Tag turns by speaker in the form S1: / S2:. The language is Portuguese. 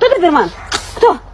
S1: Tudo bem, canela,
S2: Tô.